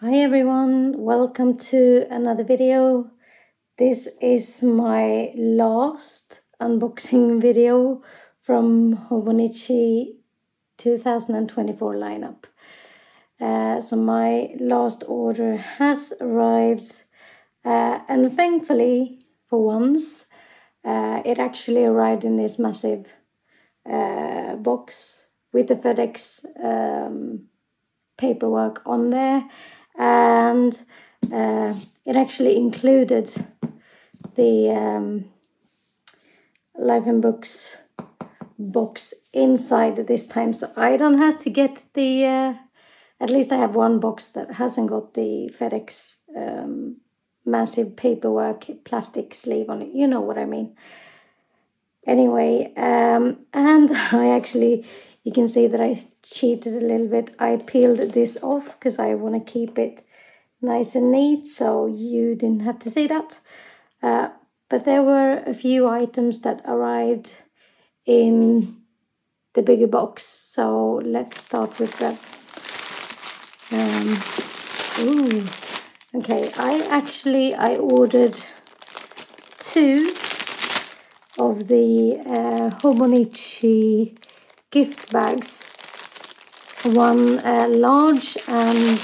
Hi everyone, welcome to another video. This is my last unboxing video from Hobonichi 2024 lineup. Uh, so my last order has arrived uh, and thankfully for once uh, it actually arrived in this massive uh, box with the FedEx um, paperwork on there and uh, it actually included the um, Life and Books box inside this time, so I don't have to get the. Uh, at least I have one box that hasn't got the FedEx um, massive paperwork plastic sleeve on it. You know what I mean. Anyway, um, and I actually, you can see that I cheated a little bit. I peeled this off because I want to keep it nice and neat so you didn't have to see that. Uh, but there were a few items that arrived in the bigger box. So let's start with that. Um, ooh, okay, I actually I ordered two of the uh, gift bags one uh, large and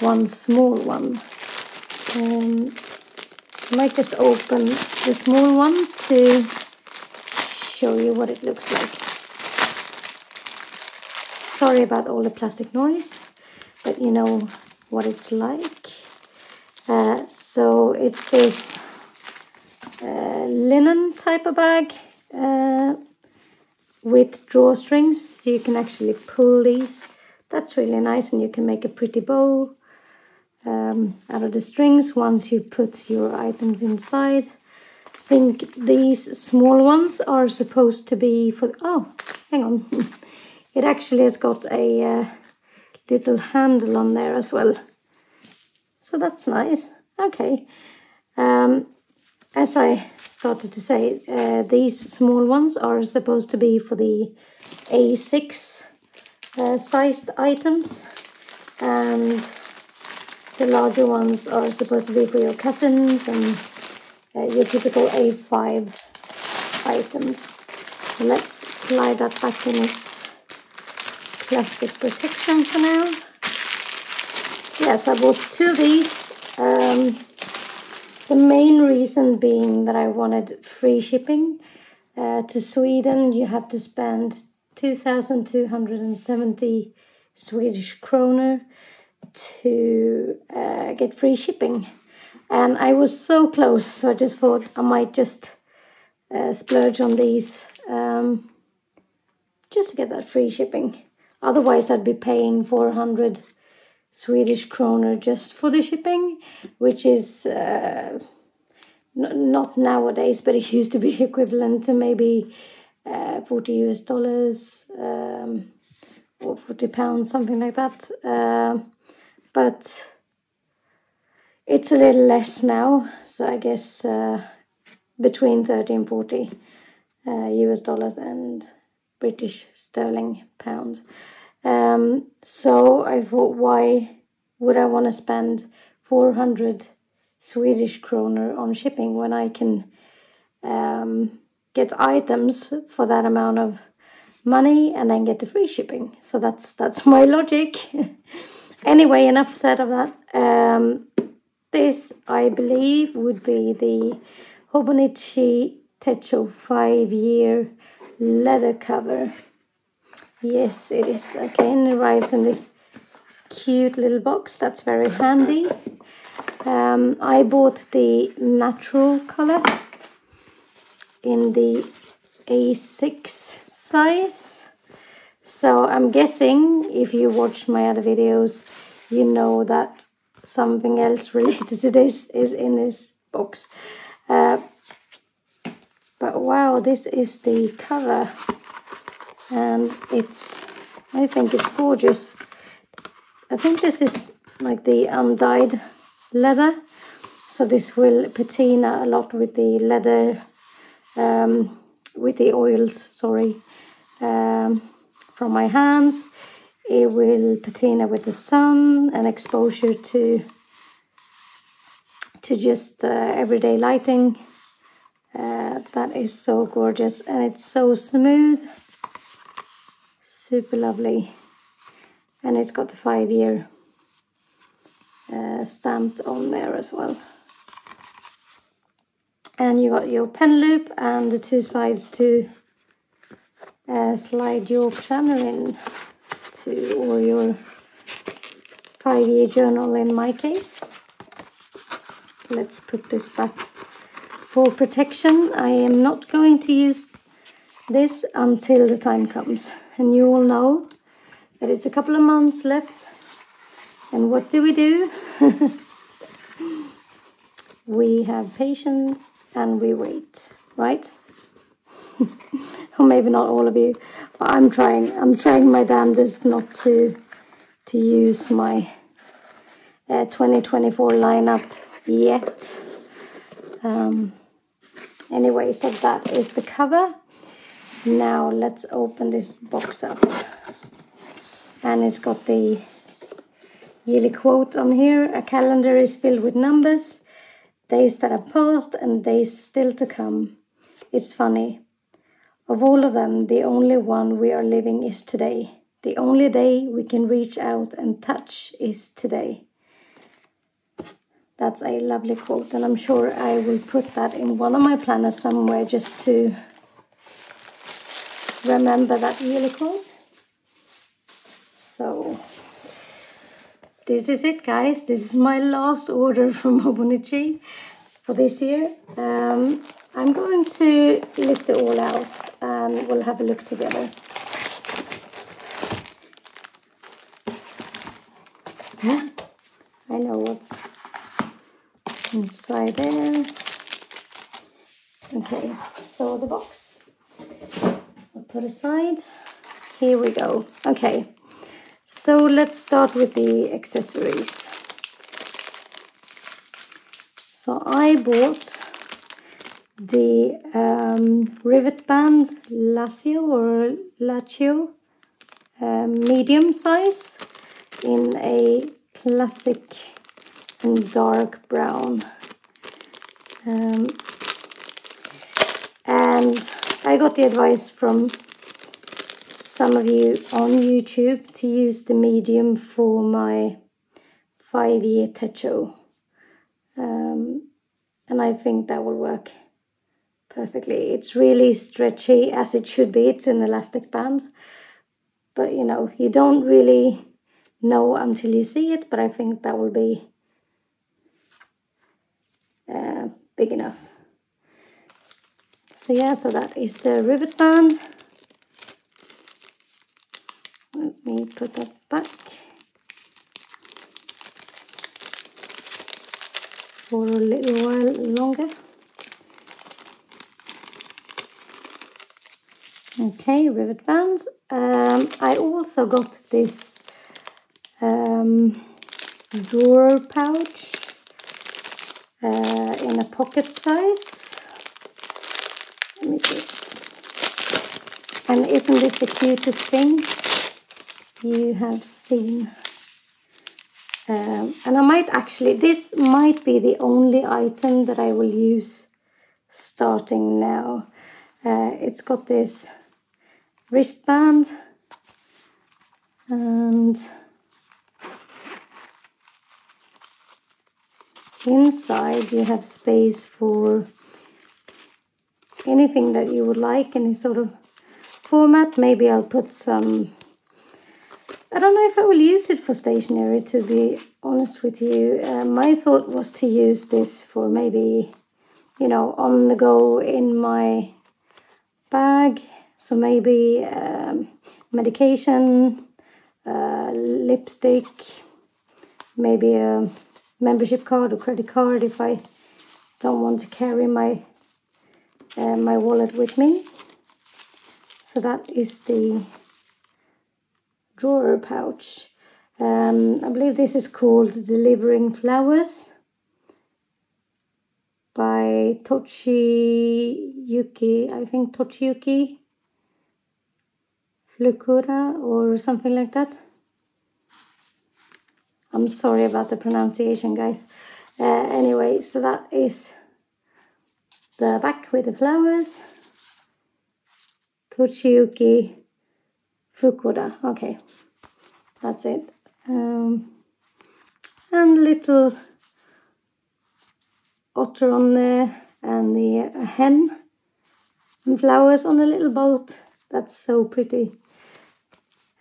one small one. Um, I might just open the small one to show you what it looks like. Sorry about all the plastic noise, but you know what it's like. Uh, so it's this uh, linen type of bag. Uh, with drawstrings so you can actually pull these. That's really nice and you can make a pretty bow um, out of the strings once you put your items inside. I think these small ones are supposed to be for oh hang on. It actually has got a uh, little handle on there as well. So that's nice. Okay. Um, as I started to say, uh, these small ones are supposed to be for the A6 uh, sized items, and the larger ones are supposed to be for your cousins and uh, your typical A5 items. So let's slide that back in its plastic protection for now. Yes, I bought two of these. Um, the main reason being that I wanted free shipping uh, to Sweden, you have to spend 2,270 Swedish kroner to uh, get free shipping. And I was so close, so I just thought I might just uh, splurge on these um, just to get that free shipping. Otherwise, I'd be paying 400 Swedish kroner just for the shipping, which is uh, not nowadays, but it used to be equivalent to maybe uh, 40 US dollars um, or 40 pounds, something like that. Uh, but it's a little less now, so I guess uh, between 30 and 40 US uh, dollars and British sterling pounds. Um, so I thought, why would I want to spend 400 Swedish kroner on shipping when I can um, get items for that amount of money and then get the free shipping? So that's that's my logic. anyway, enough said of that. Um, this, I believe, would be the Hobonichi Techo 5 year leather cover. Yes, it is. It arrives in this cute little box. That's very handy. Um, I bought the natural color in the A6 size. So I'm guessing if you watch my other videos, you know that something else related to this is in this box. Uh, but wow, this is the cover and it's I think it's gorgeous. I think this is like the undyed leather. So this will patina a lot with the leather um, with the oils sorry um, from my hands. It will patina with the sun and exposure to to just uh, everyday lighting. Uh, that is so gorgeous and it's so smooth super lovely. And it's got the five year uh, stamped on there as well. And you got your pen loop and the two sides to uh, slide your planner in to or your five year journal in my case. Let's put this back for protection. I am not going to use this until the time comes. And you all know that it's a couple of months left. And what do we do? We have patience and we wait right? Or maybe not all of you but i'm trying i'm trying my damnedest not to to use my uh, 2024 lineup yet. Um, anyway so that is the cover now let's open this box up. And it's got the yearly quote on here. A calendar is filled with numbers days that are past and days still to come. It's funny. Of all of them the only one we are living is today. The only day we can reach out and touch is today. That's a lovely quote and i'm sure i will put that in one of my planners somewhere just to remember that quote so this is it guys. This is my last order from Hobonichi for this year. Um, I'm going to lift it all out and we'll have a look together. I know what's inside there. Okay so the box put aside here we go okay so let's start with the accessories. So I bought the um, rivet band Laccio or Laccio uh, medium size in a classic and dark brown. Um, I got the advice from some of you on YouTube to use the medium for my five year techo. Um, and I think that will work perfectly. It's really stretchy as it should be. It's an elastic band. But you know, you don't really know until you see it, but I think that will be uh, big enough. So yeah, so that is the rivet band. Let me put that back. For a little while longer. Okay rivet bands. Um, I also got this um, drawer pouch uh, in a pocket size let me see and isn't this the cutest thing you have seen. Um, and I might actually, this might be the only item that I will use starting now. Uh, it's got this wristband and inside you have space for anything that you would like, any sort of format. Maybe I'll put some I don't know if I will use it for stationery, to be honest with you. Uh, my thought was to use this for maybe, you know, on the go in my bag. So maybe um, medication, uh, lipstick, maybe a membership card or credit card if I don't want to carry my uh, my wallet with me. So that is the drawer pouch. Um, I believe this is called Delivering Flowers by Tochiyuki, I think Tochiyuki Flukura or something like that. I'm sorry about the pronunciation, guys. Uh, anyway, so that is the back with the flowers. Tochiyuki Fukuda. Okay, that's it. Um, and little otter on there and the hen and flowers on a little boat. That's so pretty.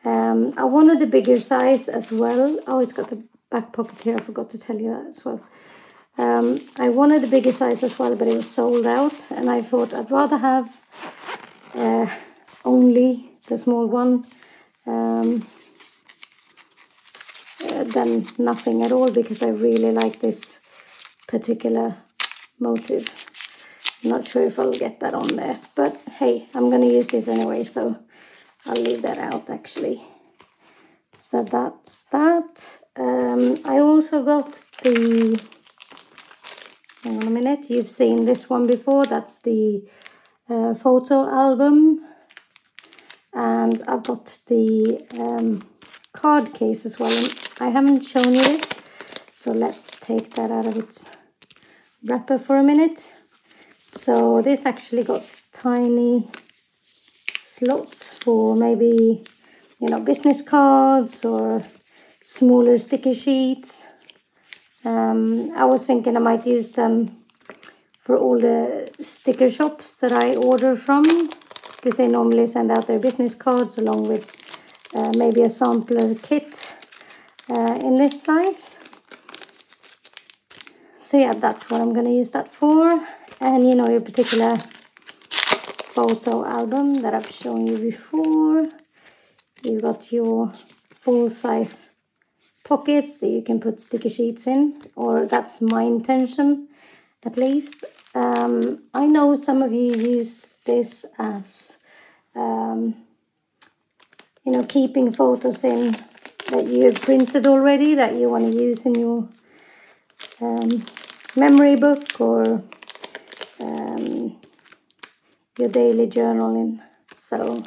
Um, I wanted a bigger size as well. Oh, it's got a back pocket here. I forgot to tell you that as well. Um, I wanted a bigger size as well, but it was sold out. And I thought I'd rather have uh, only the small one um, uh, than nothing at all because I really like this particular motive. I'm not sure if I'll get that on there, but hey, I'm to use this anyway, so I'll leave that out actually. So that's that. Um, I also got the, hang on a minute, you've seen this one before, that's the uh, photo album. And I've got the um, card case as well. And I haven't shown you this, so let's take that out of its wrapper for a minute. So this actually got tiny slots for maybe, you know, business cards or smaller sticker sheets. Um, I was thinking I might use them for all the sticker shops that I order from because they normally send out their business cards along with uh, maybe a sampler kit uh, in this size. So yeah, that's what I'm going to use that for. And you know, your particular photo album that I've shown you before. You've got your full size pockets that you can put sticker sheets in, or that's my intention at least. Um, I know some of you use this as, um, you know, keeping photos in that you've printed already that you want to use in your um, memory book or um, your daily journaling. So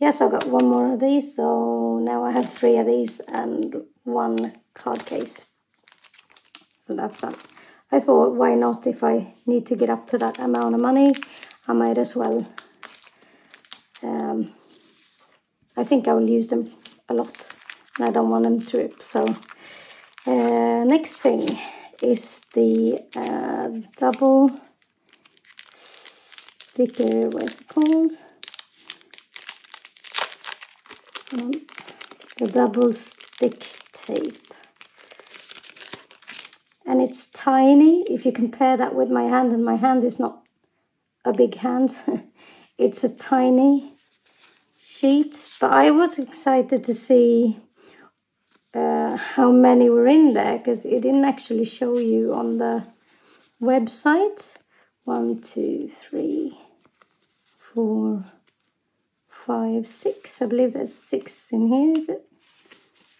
yes, I've got one more of these. So now I have three of these and one card case. So that's that. I thought, why not? If I need to get up to that amount of money, I might as well. Um, I think I will use them a lot, and I don't want them to rip. So uh, next thing is the uh, double sticker, what's it called? Um, the double stick tape. And it's tiny. If you compare that with my hand, and my hand is not a big hand, it's a tiny sheet. But I was excited to see uh, how many were in there because it didn't actually show you on the website. One, two, three, four, five, six. I believe there's six in here, is it?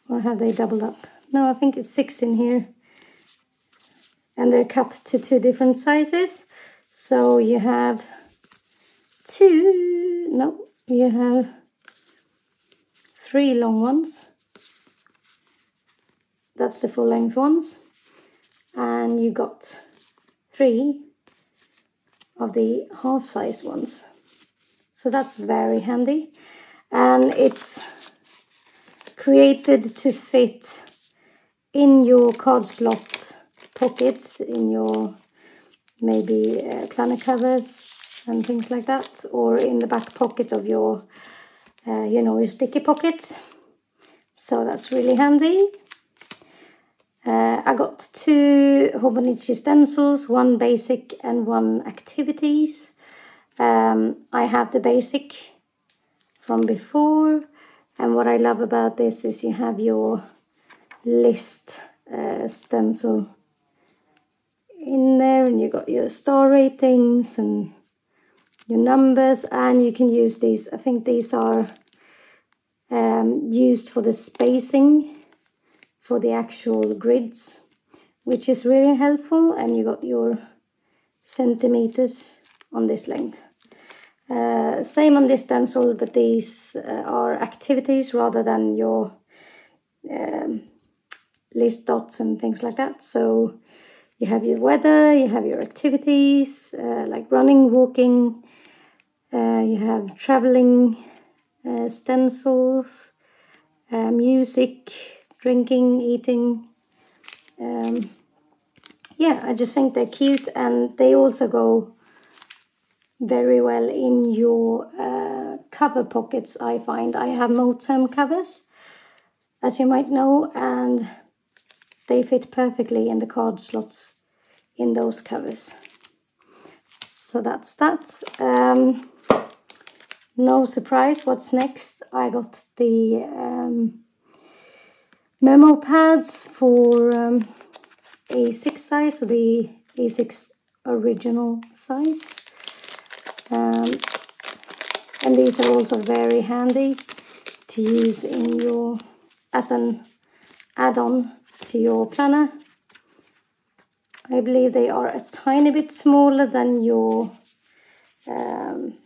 Or have they doubled up? No, I think it's six in here. And they're cut to two different sizes. So you have two, no, you have three long ones. That's the full length ones. And you got three of the half size ones. So that's very handy. And it's created to fit in your card slot pockets, in your maybe uh, planner covers and things like that, or in the back pocket of your, uh, you know, your sticky pockets. So that's really handy. Uh, I got two Hobonichi stencils, one basic and one activities. Um, I have the basic from before, and what I love about this is you have your list uh, stencil in there, and you got your star ratings and your numbers, and you can use these. I think these are um, used for the spacing for the actual grids, which is really helpful. And you got your centimeters on this length. Uh, same on this stencil, but these uh, are activities rather than your um, list dots and things like that. So you have your weather, you have your activities uh, like running, walking, uh, you have traveling, uh, stencils, uh, music, drinking, eating. Um, yeah, I just think they're cute and they also go very well in your uh, cover pockets. I find I have Moterm covers, as you might know, and they fit perfectly in the card slots in those covers. So that's that. Um, no surprise, what's next? I got the um, memo pads for um, A6 size, so the A6 original size. Um, and these are also very handy to use in your as an add-on to your planner. I believe they are a tiny bit smaller than your um,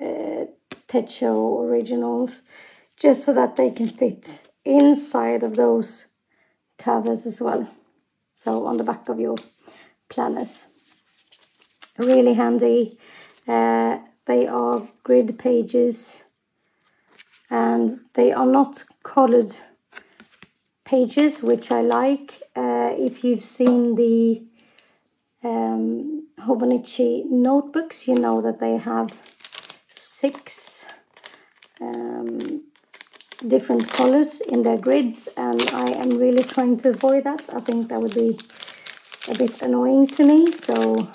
uh, Techo originals, just so that they can fit inside of those covers as well. So on the back of your planners. Really handy. Uh, they are grid pages and they are not colored pages, which I like. Uh, if you've seen the um, Hobonichi notebooks, you know that they have six um, different colors in their grids and I am really trying to avoid that. I think that would be a bit annoying to me so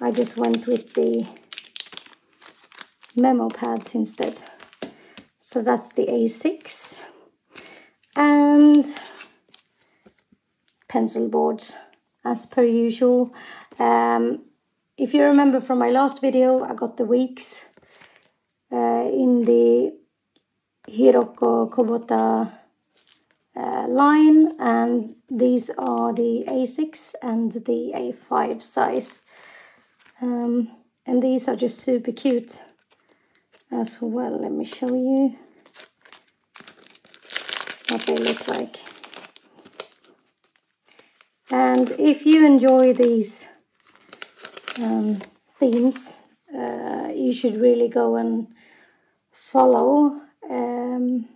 I just went with the memo pads instead. So that's the A6 and pencil boards as per usual. Um, if you remember from my last video, I got the weeks uh, in the Hiroko Kubota uh, line and these are the A6 and the A5 size. Um, and these are just super cute as well. Let me show you what they look like and if you enjoy these um, themes uh, you should really go and follow um,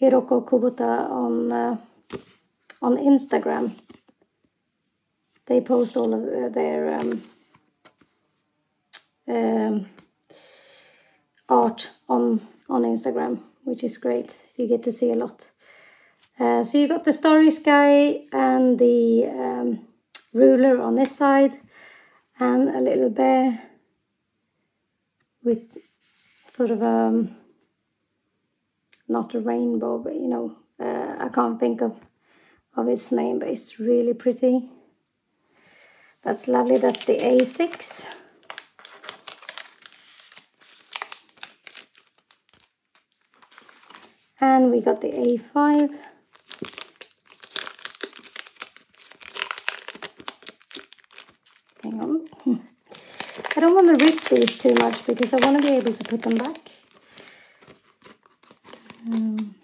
Hiroko Kubota on uh, on Instagram. They post all of uh, their um, um, art on on Instagram, which is great. You get to see a lot. Uh, so you got the starry sky and the um, ruler on this side, and a little bear with sort of um not a rainbow, but you know, uh, I can't think of of its name, but it's really pretty. That's lovely. That's the A6. And we got the A5. Hang on. I don't want to rip these too much because I want to be able to put them back. Um,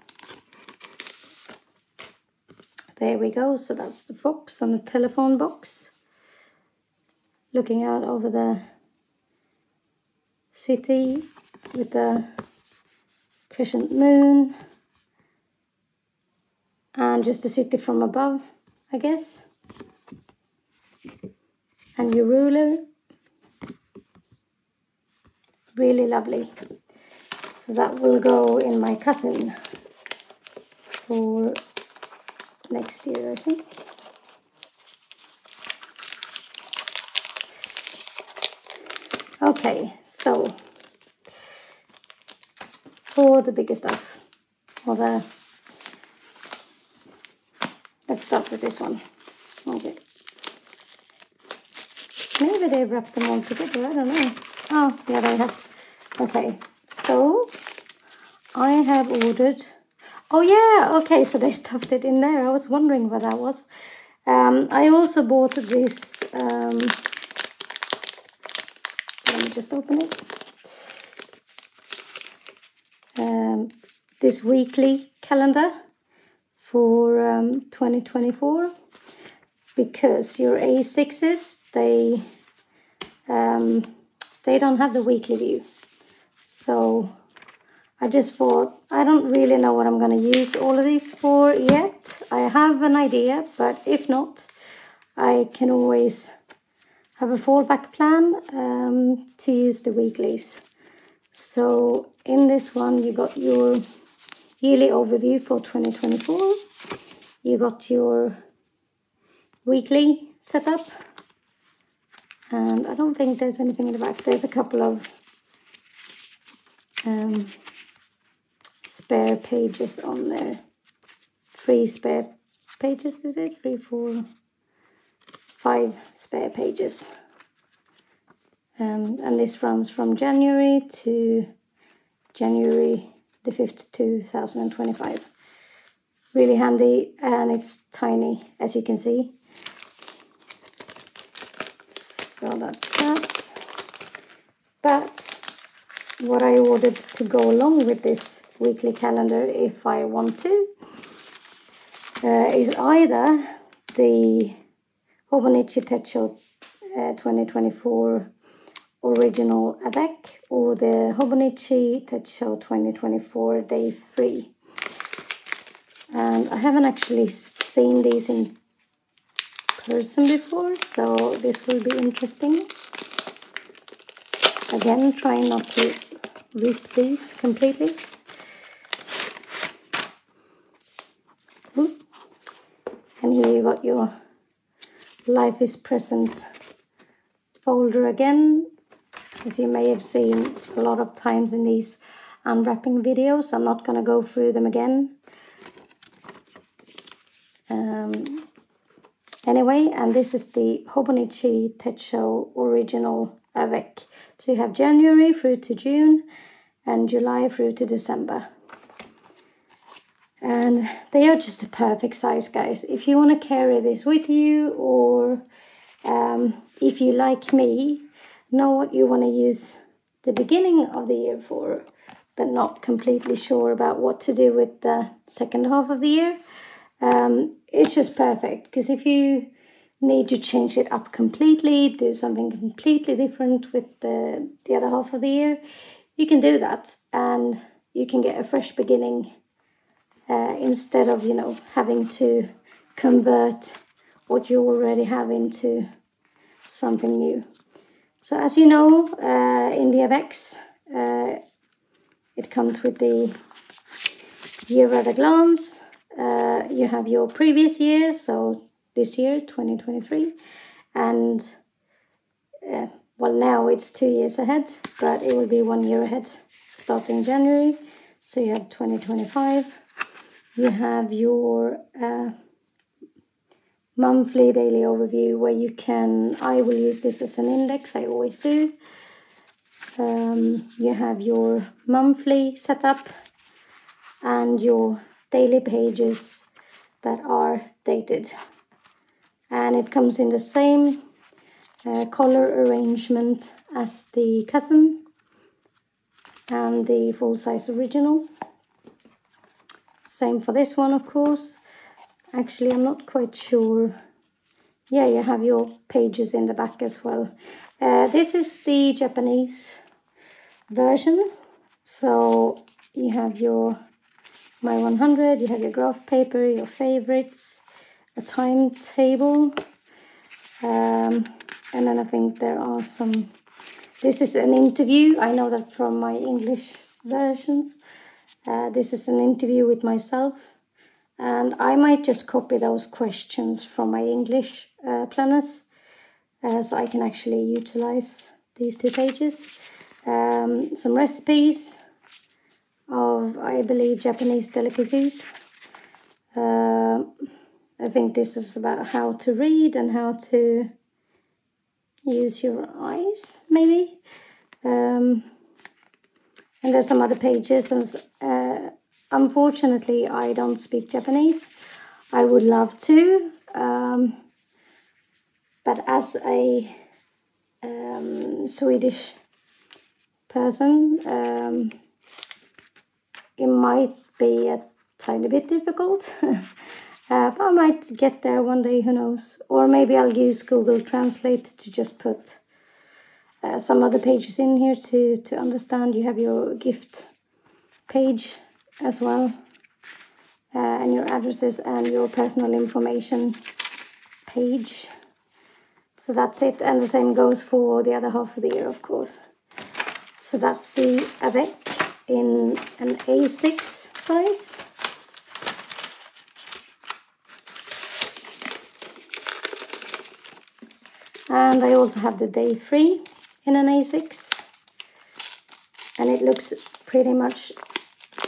there we go. So that's the fox on the telephone box. Looking out over the city with the crescent moon. And just the city from above, I guess. And your ruler. Really lovely. So that will go in my cousin for next year, I think. Okay, so for the bigger stuff, or the, let's start with this one. Okay. Maybe they wrap them all together, I don't know. Oh, yeah, they have. Okay, so I have ordered. Oh yeah, okay, so they stuffed it in there. I was wondering what that was. Um, I also bought this. Um, let me just open it. Um, this weekly calendar for um, 2024 because your A6s they um, they don't have the weekly view so I just thought I don't really know what I'm going to use all of these for yet. I have an idea but if not I can always have a fallback plan um, to use the weeklies. So in this one you got your yearly overview for 2024 you got your weekly setup. And I don't think there's anything in the back. There's a couple of um, spare pages on there. Three spare pages is it? Three four five spare pages. Um, and this runs from January to January the 5th 2025 really handy and it's tiny as you can see. So that's that. But what I ordered to go along with this weekly calendar if I want to uh, is either the Hobonichi Techo uh, 2024 original avec or the Hobonichi Techo 2024 day free and I haven't actually seen these in person before so this will be interesting. Again trying not to rip these completely. And here you got your life is present folder again. As you may have seen a lot of times in these unwrapping videos I'm not going to go through them again. Um, anyway and this is the Hobonichi Techo original avec so you have January through to June and July through to December. And they are just a perfect size guys. If you want to carry this with you or um, if you like me know what you want to use the beginning of the year for but not completely sure about what to do with the second half of the year um, it's just perfect. Because if you need to change it up completely, do something completely different with the, the other half of the year, you can do that and you can get a fresh beginning uh, instead of, you know, having to convert what you already have into something new. So as you know, uh, in the Avec, uh, it comes with the year at a glance, uh, you have your previous year, so this year, 2023, and uh, well, now it's two years ahead, but it will be one year ahead starting January. So you have 2025. You have your uh, monthly daily overview where you can, I will use this as an index, I always do. Um, you have your monthly setup and your daily pages that are dated and it comes in the same uh, color arrangement as the cousin and the full-size original. Same for this one of course. Actually I'm not quite sure. Yeah you have your pages in the back as well. Uh, this is the Japanese version. So you have your my 100 you have your graph paper your favorites a timetable um, and then I think there are some this is an interview I know that from my English versions uh, this is an interview with myself and I might just copy those questions from my English uh, planners uh, so I can actually utilize these two pages um, some recipes of, I believe, Japanese delicacies. I think this is about how to read and how to use your eyes, maybe. Um, and there's some other pages. And, uh, unfortunately, I don't speak Japanese. I would love to, um, but as a um, Swedish person, um, it might be a tiny bit difficult. uh, but I might get there one day, who knows. Or maybe I'll use Google Translate to just put uh, some other pages in here to, to understand. You have your gift page as well. Uh, and your addresses and your personal information page. So that's it. And the same goes for the other half of the year, of course. So that's the Avec in an A6 size. And I also have the day free in an A6. And it looks pretty much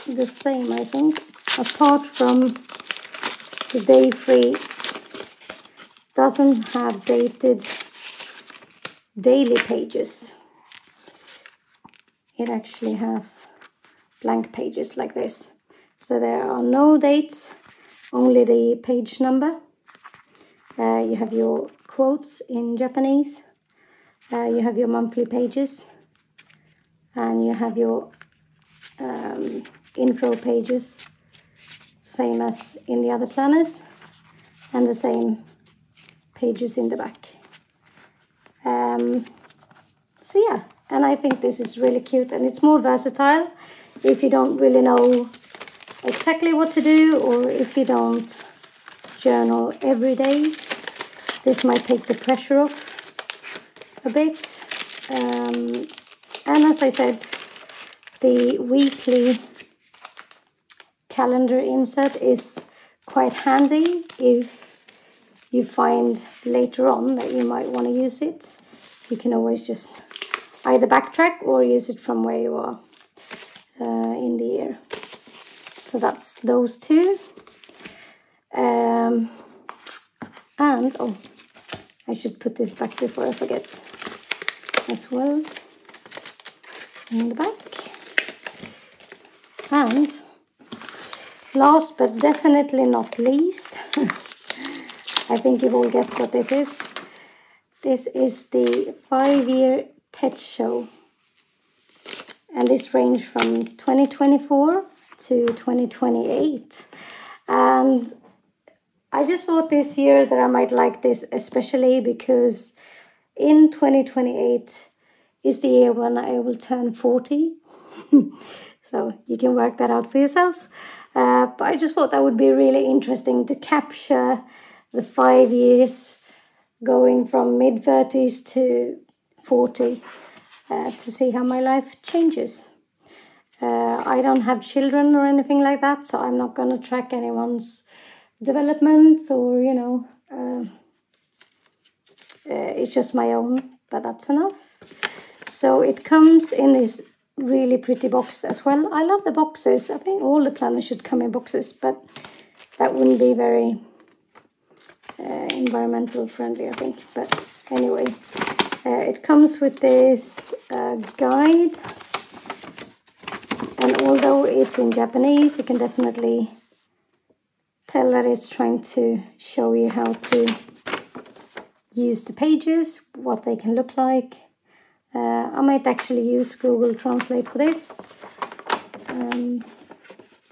the same, I think, apart from the day free doesn't have dated daily pages. It actually has blank pages like this. So there are no dates, only the page number. Uh, you have your quotes in Japanese. Uh, you have your monthly pages. And you have your um, intro pages, same as in the other planners. And the same pages in the back. Um, so yeah, and I think this is really cute and it's more versatile if you don't really know exactly what to do or if you don't journal every day. This might take the pressure off a bit. Um, and as I said, the weekly calendar insert is quite handy if you find later on that you might want to use it. You can always just either backtrack or use it from where you are uh, in the year. So that's those two. Um, and, oh, I should put this back before I forget as well in the back. And last but definitely not least, I think you've all guessed what this is. This is the five-year Techo. And this range from 2024 to 2028. And I just thought this year that I might like this especially because in 2028 is the year when I will turn 40. so you can work that out for yourselves. Uh, but I just thought that would be really interesting to capture the five years going from mid 30s to 40 uh, to see how my life changes. Uh, I don't have children or anything like that, so I'm not going to track anyone's development or, you know, uh, uh, it's just my own, but that's enough. So it comes in this really pretty box as well. I love the boxes. I think all the planners should come in boxes, but that wouldn't be very uh, environmental friendly, I think. But anyway, uh, it comes with this uh, guide. And although it's in Japanese, you can definitely tell that it's trying to show you how to use the pages, what they can look like. Uh, I might actually use Google Translate for this, um,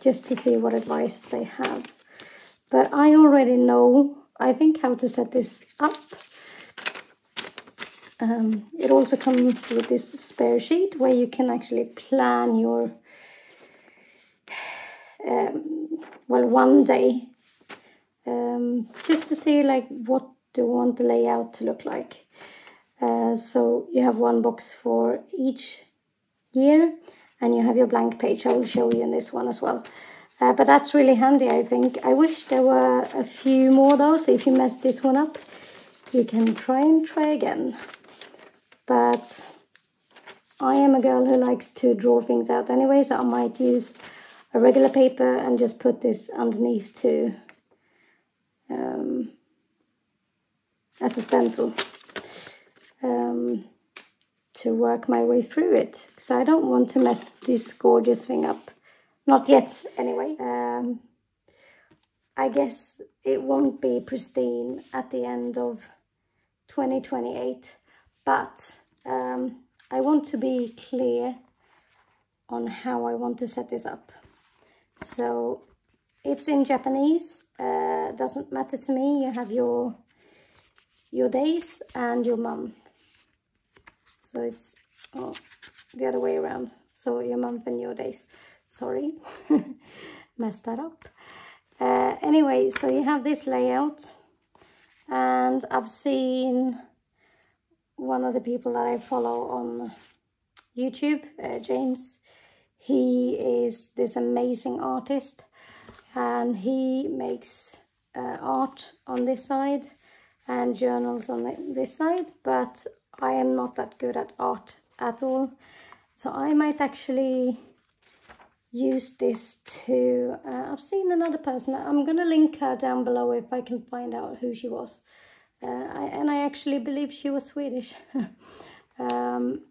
just to see what advice they have. But I already know I think how to set this up. Um, it also comes with this spare sheet where you can actually plan your um, well one day um, just to see like what do you want the layout to look like. Uh, so you have one box for each year and you have your blank page. I will show you in this one as well. Uh, but that's really handy, I think. I wish there were a few more though, so if you mess this one up, you can try and try again. But I am a girl who likes to draw things out anyway, so I might use a regular paper and just put this underneath to um, as a stencil um, to work my way through it. So I don't want to mess this gorgeous thing up. Not yet, anyway. Um, I guess it won't be pristine at the end of 2028, but um, I want to be clear on how I want to set this up. So it's in Japanese. Uh, doesn't matter to me. You have your your days and your month. So it's oh, the other way around. So your month and your days. Sorry, messed that up. Uh, anyway, so you have this layout and I've seen one of the people that I follow on YouTube, uh, James. He is this amazing artist and he makes uh, art on this side and journals on this side, but I am not that good at art at all. So I might actually use this to, uh, I've seen another person, I'm going to link her down below if I can find out who she was. Uh, I, and I actually believe she was Swedish. um,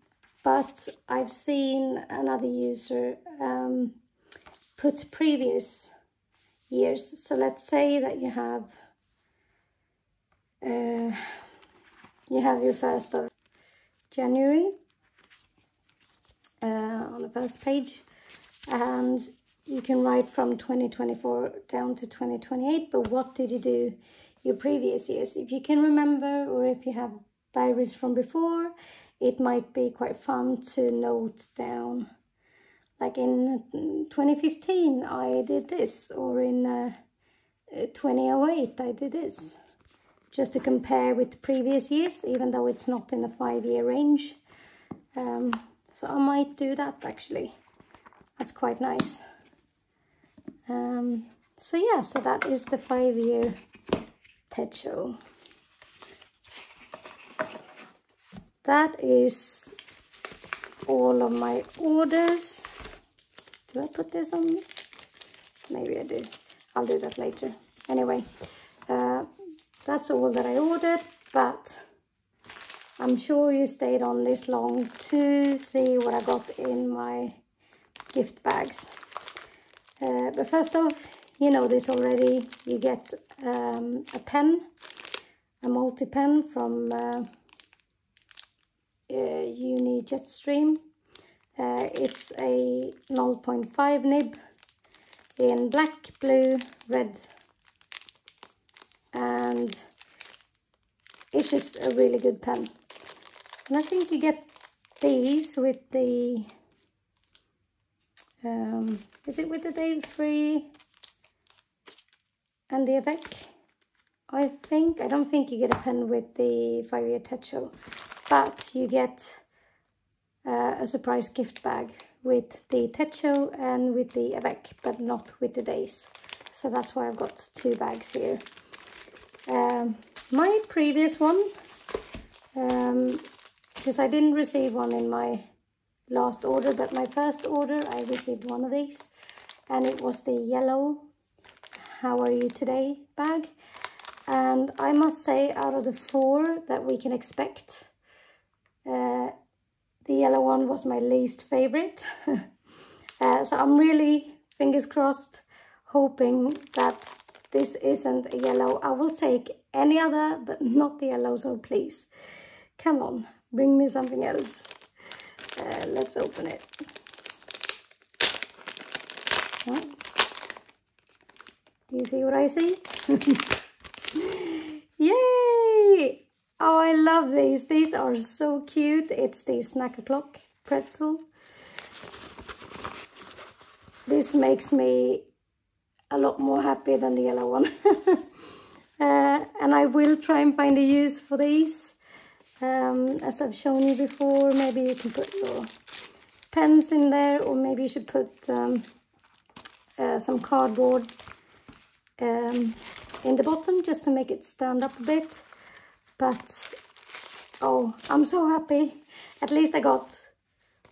but I've seen another user um, put previous years. So let's say that you have uh, you have your first of January uh, on the first page and you can write from 2024 down to 2028 but what did you do your previous years if you can remember or if you have diaries from before it might be quite fun to note down. Like in 2015 I did this or in uh, 2008 I did this. Just to compare with previous years even though it's not in a five-year range. Um, so I might do that actually. That's quite nice. Um, so yeah so that is the five-year techo that is all of my orders. Do I put this on maybe I do I'll do that later. Anyway uh, that's all that I ordered but I'm sure you stayed on this long to see what I got in my gift bags. Uh, but first off you know this already. You get um, a pen a multi pen from uh, uh, Uni Jetstream uh, it's a 0.5 nib in black, blue, red and it's just a really good pen. And I think you get these with the, um, is it with the day free and the Avec? I think, I don't think you get a pen with the 5-year Techo, but you get uh, a surprise gift bag with the Techo and with the Avec, but not with the days. So that's why I've got two bags here. Um, my previous one, because um, I didn't receive one in my last order, but my first order I received one of these and it was the yellow How Are You Today bag. And I must say out of the four that we can expect, uh, the yellow one was my least favorite. uh, so I'm really, fingers crossed, hoping that this isn't a yellow. I will take any other, but not the yellow, so please. Come on, bring me something else. Uh, let's open it. Do you see what I see? Oh, I love these. These are so cute. It's the snack o'clock pretzel. This makes me a lot more happy than the yellow one. uh, and I will try and find a use for these. Um, as I've shown you before, maybe you can put your pens in there or maybe you should put um, uh, some cardboard um, in the bottom just to make it stand up a bit but oh I'm so happy. At least I got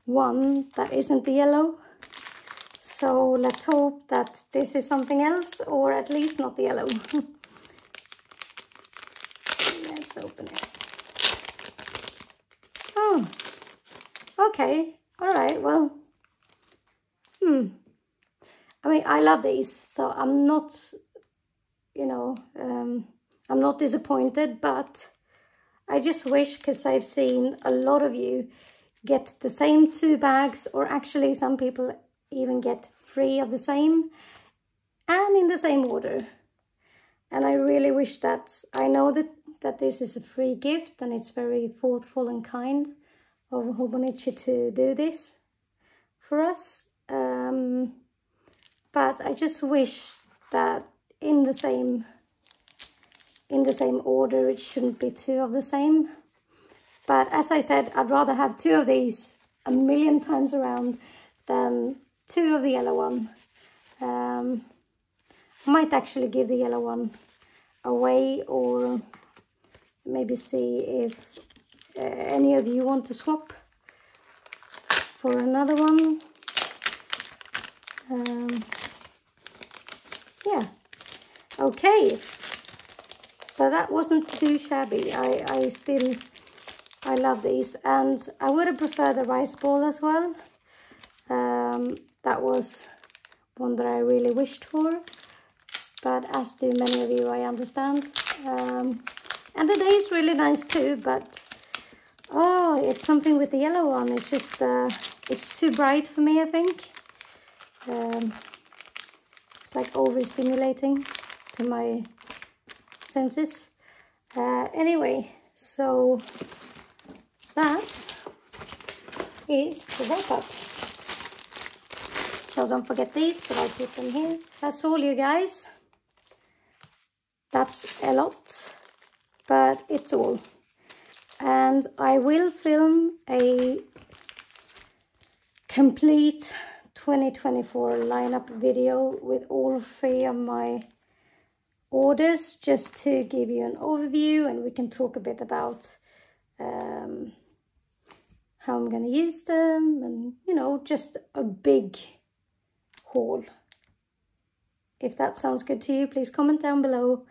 one that isn't the yellow. So let's hope that this is something else or at least not the yellow. Let's open it. Oh okay. All right well hmm. I mean I love these so I'm not you know um, I'm not disappointed but I just wish, because I've seen a lot of you get the same two bags, or actually some people even get three of the same. and in the same order. And I really wish that, I know that, that this is a free gift and it's very thoughtful and kind of Hobonichi to do this for us. Um, but I just wish that in the same in the same order it shouldn't be two of the same. But as I said I'd rather have two of these a million times around than two of the yellow one. Um, might actually give the yellow one away or maybe see if uh, any of you want to swap for another one. Um, yeah. Okay but that wasn't too shabby. I, I still I love these. And I would have preferred the rice ball as well. Um, that was one that I really wished for. But as do many of you I understand. Um, and the day is really nice too but oh it's something with the yellow one. It's just uh, it's too bright for me I think. Um, it's like overstimulating to my senses. Uh, anyway, so that is the wrap up. So don't forget these, but I'll put them here. That's all you guys. That's a lot, but it's all. And I will film a complete 2024 lineup video with all three of my orders just to give you an overview and we can talk a bit about um, how I'm going to use them and you know just a big haul. If that sounds good to you please comment down below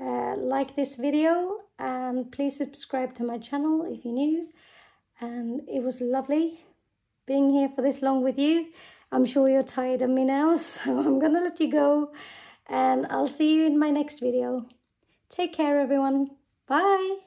uh, like this video and please subscribe to my channel if you're new. And it was lovely being here for this long with you. I'm sure you're tired of me now, so I'm gonna let you go. And I'll see you in my next video. Take care, everyone. Bye.